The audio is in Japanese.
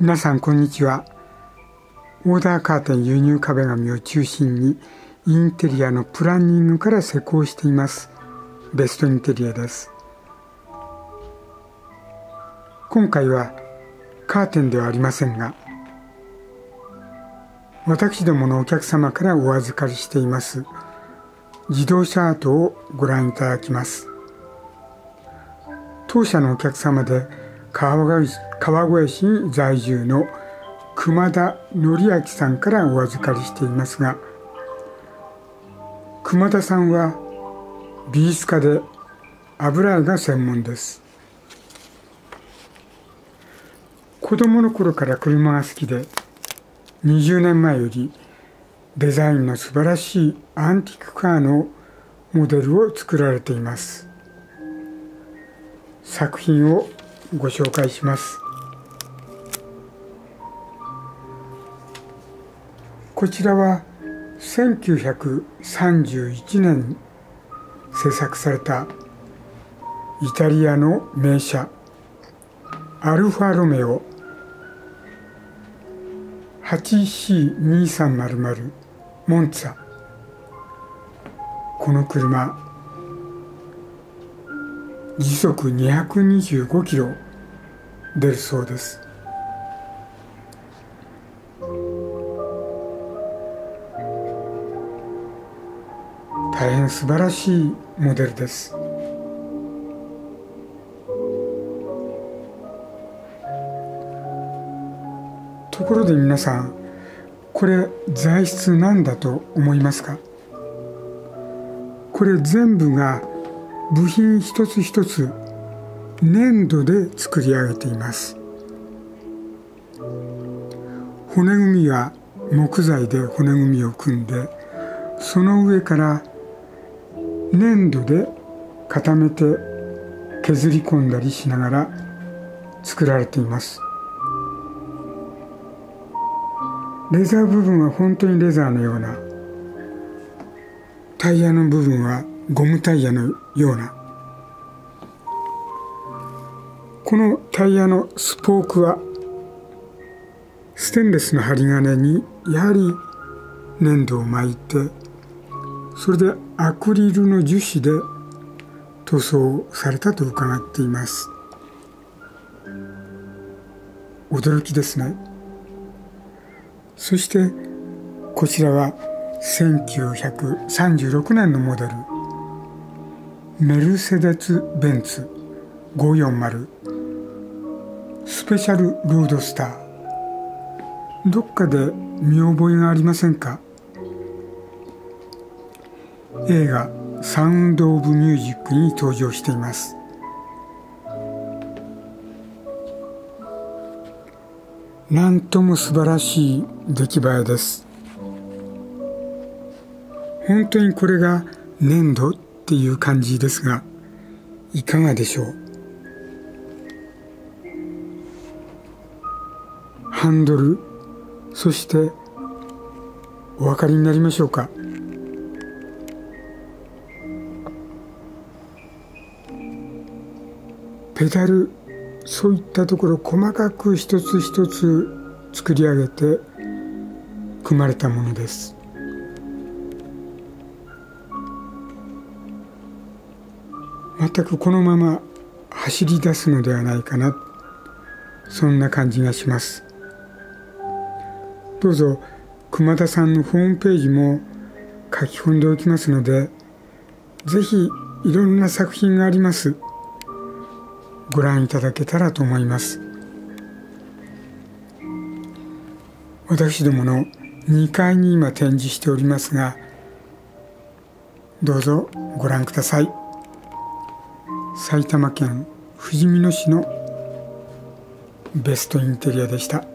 皆さんこんにちは。オーダーカーテン輸入壁紙を中心にインテリアのプランニングから施工しています。ベストインテリアです。今回はカーテンではありませんが私どものお客様からお預かりしています自動車アートをご覧いただきます。当社のお客様で川越市に在住の熊田則明さんからお預かりしていますが熊田さんは美術家で油絵が専門です。子供の頃から車が好きで20年前よりデザインの素晴らしいアンティークカーのモデルを作られています。作品をご紹介します。こちらは1931年制作されたイタリアの名車アルファロメオ 8C2300 モンツァ。この車時速225キロ。出るそうです。大変素晴らしいモデルです。ところで皆さんこれ材質なんだと思いますか？これ全部が部品一つ一つ粘土で作り上げています。骨組みは木材で骨組みを組んでその上から粘土で固めて削り込んだりしながら作られています。レザー部分は本当にレザーのようなタイヤの部分はゴムタイヤのようなこのタイヤのスポークはステンレスの針金にやはり粘土を巻いてそれでアクリルの樹脂で塗装されたと伺っています。驚きですね。そしてこちらは1936年のモデルメルセデス・ベンツ540スペシャルロードスター。どっかで見覚えがありませんか？映画「サウンド・オブ・ミュージック」に登場しています。なんとも素晴らしい出来栄えです。本当にこれが粘土っていう感じですがいかがでしょう？ハンドルそしてお分かりになりましょうか。ペダルそういったところ細かく一つ一つ作り上げて組まれたものです。全くこのまま走り出すのではないかな。そんな感じがします。どうぞ熊田さんのホームページも書き込んでおきますのでぜひいろんな作品がありますご覧いただけたらと思います私どもの2階に今展示しておりますがどうぞご覧ください。埼玉県ふじみ野市のベストインテリアでした。